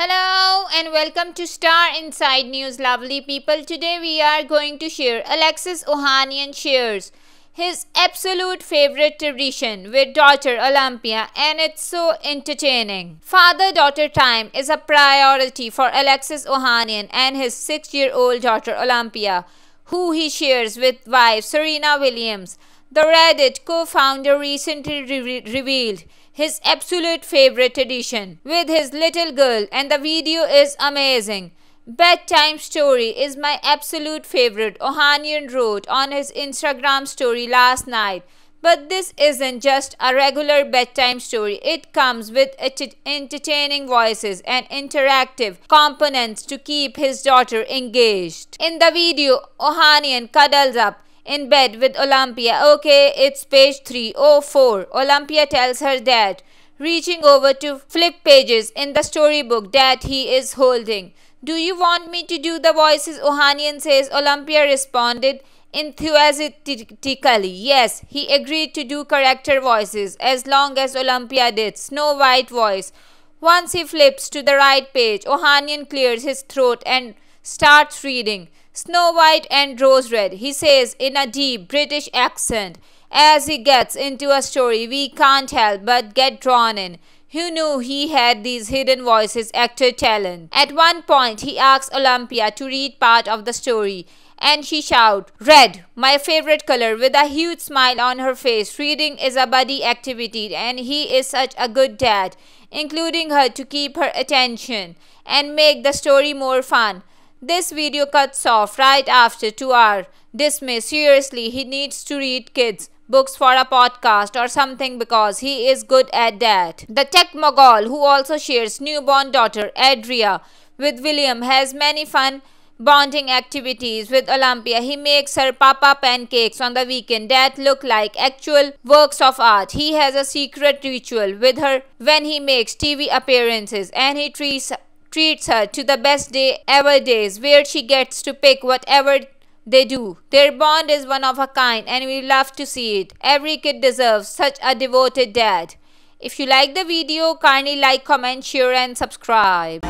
and welcome to Star Inside News, lovely people. Today we are going to share Alexis Ohanian shares his absolute favorite tradition with daughter Olympia and it's so entertaining. Father-daughter time is a priority for Alexis Ohanian and his 6-year-old daughter Olympia, who he shares with wife Serena Williams. The Reddit co-founder recently re revealed his absolute favorite edition with his little girl and the video is amazing. Bedtime story is my absolute favorite, Ohanian wrote on his Instagram story last night. But this isn't just a regular bedtime story. It comes with entertaining voices and interactive components to keep his daughter engaged. In the video, Ohanian cuddles up in bed with Olympia. Okay, it's page 304. Olympia tells her dad, reaching over to flip pages in the storybook that he is holding. Do you want me to do the voices? Ohanian says. Olympia responded enthusiastically. Yes, he agreed to do character voices as long as Olympia did. Snow White voice. Once he flips to the right page, Ohanian clears his throat and starts reading. Snow White and Rose Red, he says in a deep British accent. As he gets into a story, we can't help but get drawn in. Who knew he had these hidden voices actor talent? At one point, he asks Olympia to read part of the story, and she shouts, Red, my favorite color, with a huge smile on her face. Reading is a buddy activity, and he is such a good dad, including her to keep her attention and make the story more fun. This video cuts off right after 2 hour. Dismiss seriously he needs to read kids books for a podcast or something because he is good at that. The tech mogul who also shares newborn daughter Adira with William has many fun bonding activities with Olympia. He makes her papa pancakes on the weekend that look like actual works of art. He has a secret ritual with her when he makes TV appearances and he treats treats her to the best day ever days where she gets to pick whatever they do. Their bond is one of a kind and we love to see it. Every kid deserves such a devoted dad. If you like the video, kindly like, comment, share and subscribe.